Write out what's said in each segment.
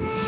you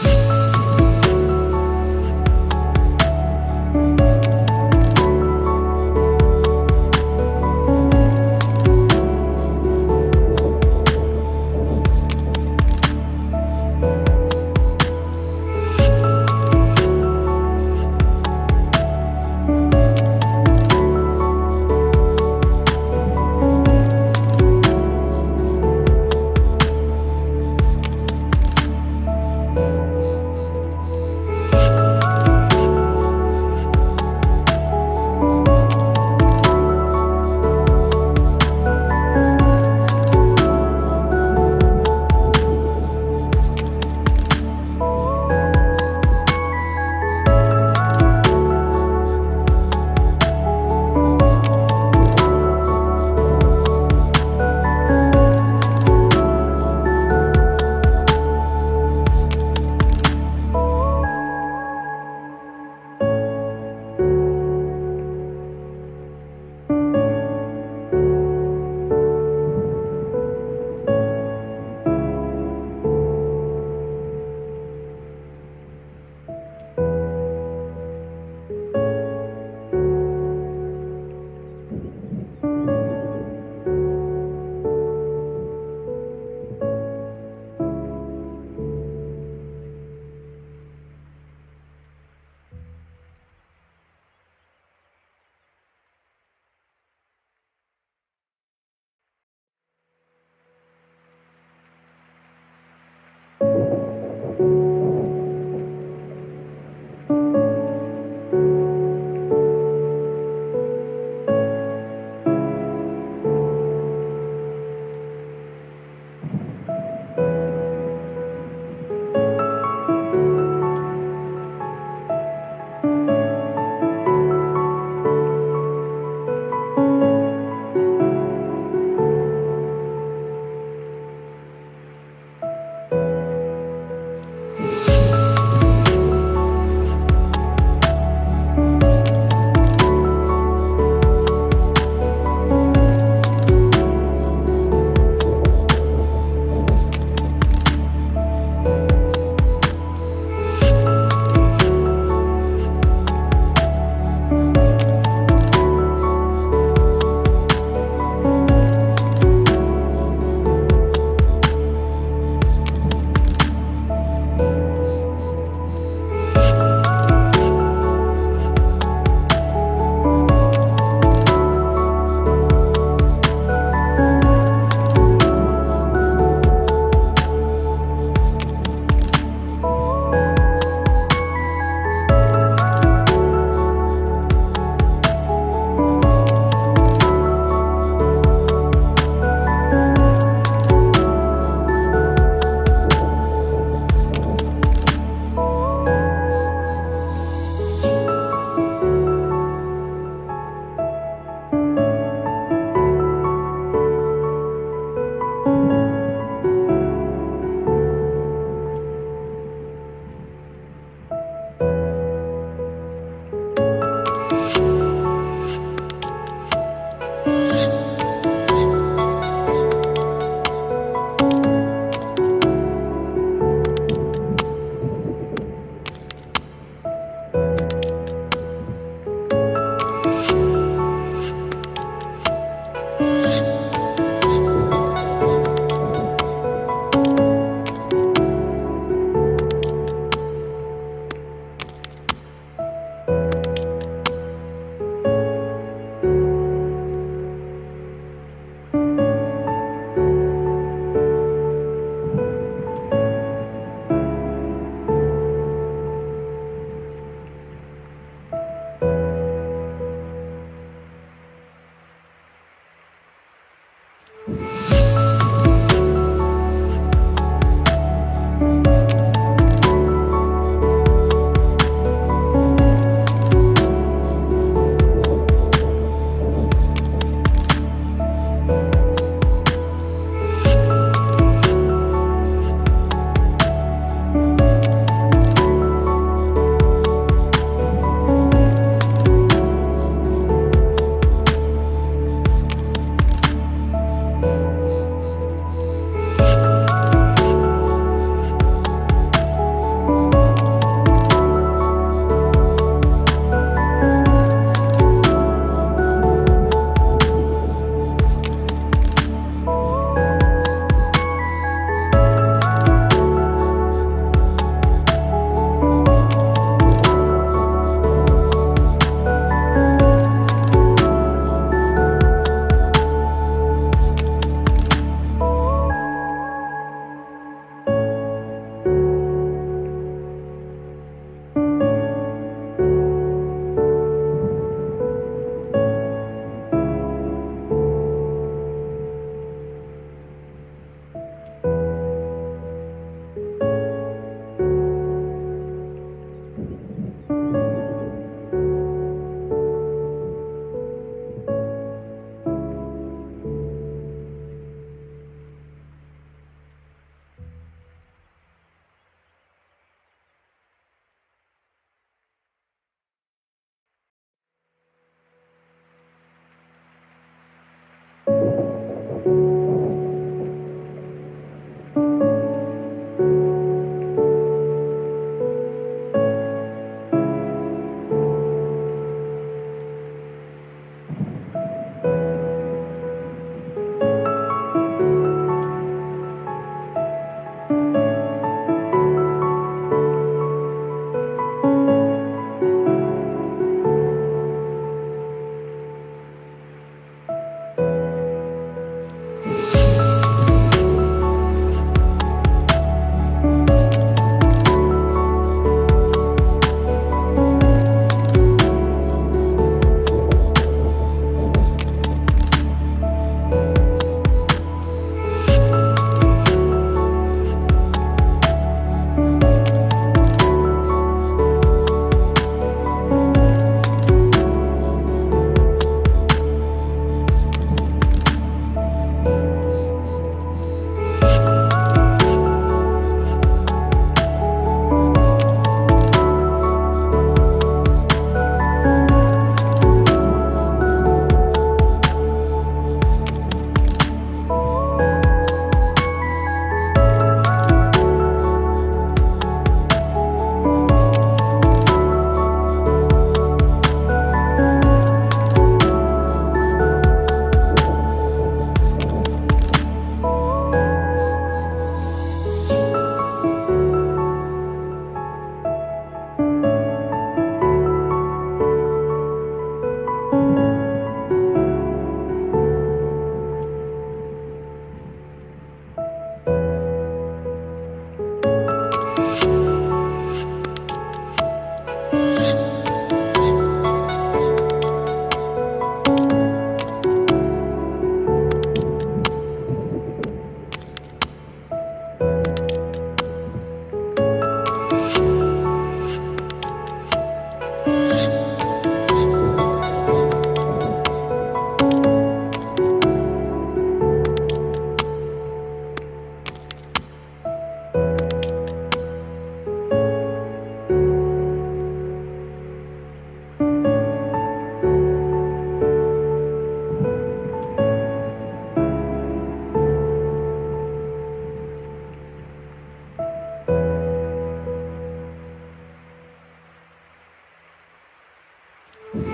Yeah.